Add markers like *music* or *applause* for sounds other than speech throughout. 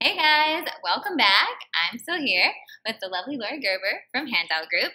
Hey guys, welcome back. I'm still here with the lovely Laurie Gerber from Handel Group.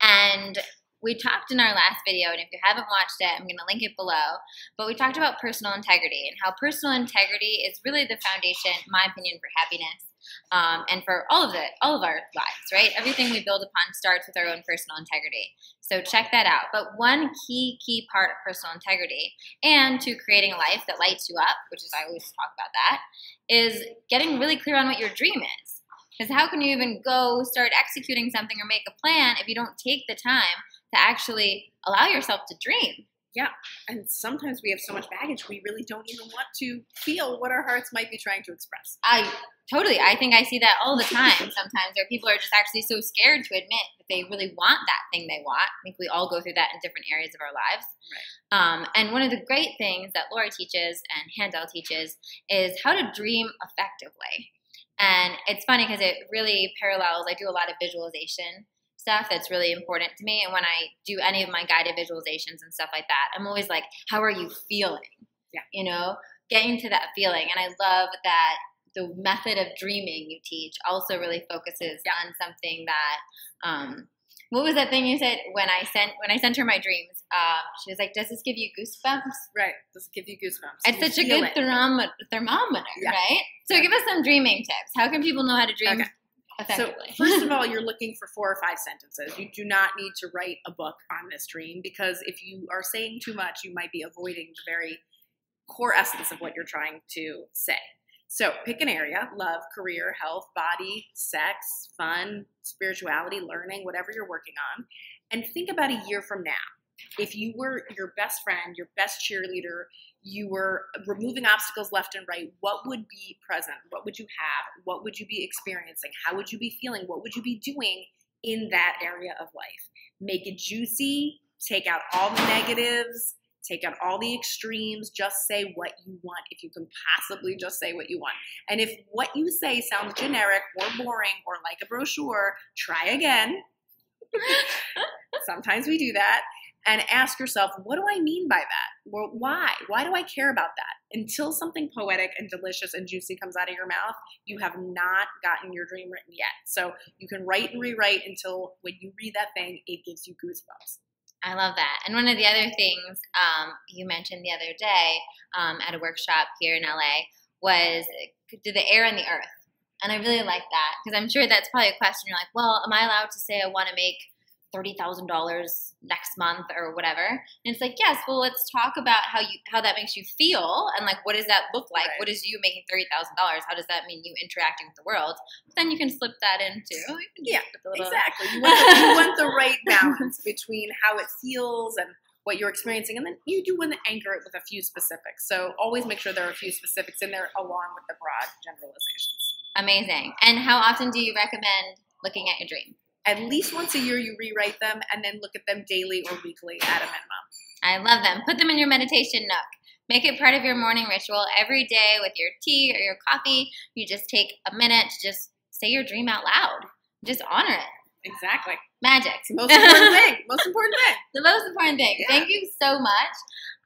And we talked in our last video, and if you haven't watched it, I'm going to link it below. But we talked about personal integrity and how personal integrity is really the foundation, in my opinion, for happiness um, and for all of it, all of our lives, right? Everything we build upon starts with our own personal integrity. So check that out. But one key, key part of personal integrity and to creating a life that lights you up, which is I always talk about that, is getting really clear on what your dream is. Because how can you even go start executing something or make a plan if you don't take the time to actually allow yourself to dream? Yeah, and sometimes we have so much baggage we really don't even want to feel what our hearts might be trying to express. I totally. I think I see that all the time *laughs* sometimes where people are just actually so scared to admit that they really want that thing they want. I think we all go through that in different areas of our lives. Right. Um, and one of the great things that Laurie teaches and Handel teaches is how to dream effectively. And it's funny because it really parallels, I do a lot of visualization stuff that's really important to me. And when I do any of my guided visualizations and stuff like that, I'm always like, how are you feeling? Yeah. You know, getting to that feeling. And I love that the method of dreaming you teach also really focuses Yeah. on something that um, what was that thing you said when I sent when I sent her my dreams? Uh, she was like, "Does this give you goosebumps?" Right, does give you goosebumps. It's You such a good it. thermometer, thermometer Yeah. right? So give us some dreaming tips. How can people know how to dream Okay. So first of *laughs* all, you're looking for four or five sentences. You do not need to write a book on this dream because if you are saying too much, you might be avoiding the very core essence of what you're trying to say. So pick an area love, career, health, body, sex, fun, spirituality, learning, whatever you're working on. And think about a year from now. If you were your best friend, your best cheerleader, you were removing obstacles left and right, what would be present? What would you have? What would you be experiencing? How would you be feeling? What would you be doing in that area of life? Make it juicy, take out all the negatives, take out all the extremes, just say what you want if you can possibly just say what you want. And if what you say sounds generic or boring or like a brochure, try again. *laughs* Sometimes we do that. And ask yourself, what do I mean by that? Well, why? Why do I care about that? Until something poetic and delicious and juicy comes out of your mouth, you have not gotten your dream written yet. So you can write and rewrite until when you read that thing, it gives you goosebumps. I love that. And one of the other things um, you mentioned the other day um, at a workshop here in LA was do the air and the earth. And I really like that because I'm sure that's probably a question you're like, well, am I allowed to say I want to make $30,000 next month or whatever? And it's like, yes, well, let's talk about how you how that makes you feel and like what does that look like? Right. What is you making $30,000? How does that mean you interacting with the world? But then you can slip that into Yeah, little- Exactly. You want, the, you want the right *laughs* balance between how it feels and what you're experiencing, and then you do want to anchor it with a few specifics. So always make sure there are a few specifics in there along with the broad generalizations. Amazing. And how often do you recommend looking at your dream? At least once a year, you rewrite them and then look at them daily or weekly at a minimum. I love them. Put them in your meditation nook. Make it part of your morning ritual every day with your tea or your coffee. You just take a minute to just say your dream out loud. Just honor it. Exactly. Magic. Most important thing. *laughs* Most important thing. the most important thing. Yeah. Thank you so much.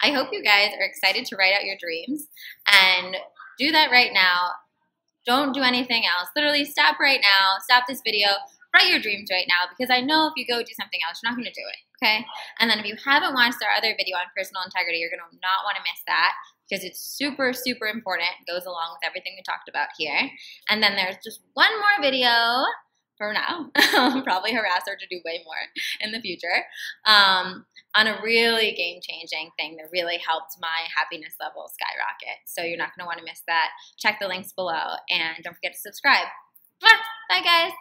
I hope you guys are excited to write out your dreams and do that right now. Don't do anything else. Literally, stop right now. Stop this video. Write your dreams right now because I know if you go do something else, you're not going to do it. Okay? And then if you haven't watched our other video on personal integrity, you're going to not want to miss that because it's super, super important. It goes along with everything we talked about here. And then there's just one more video for now. *laughs* I'll probably harass her to do way more in the future um, on a really game changing thing that really helped my happiness level skyrocket. So you're not going to want to miss that. Check the links below and don't forget to subscribe. Mwah! Bye, guys.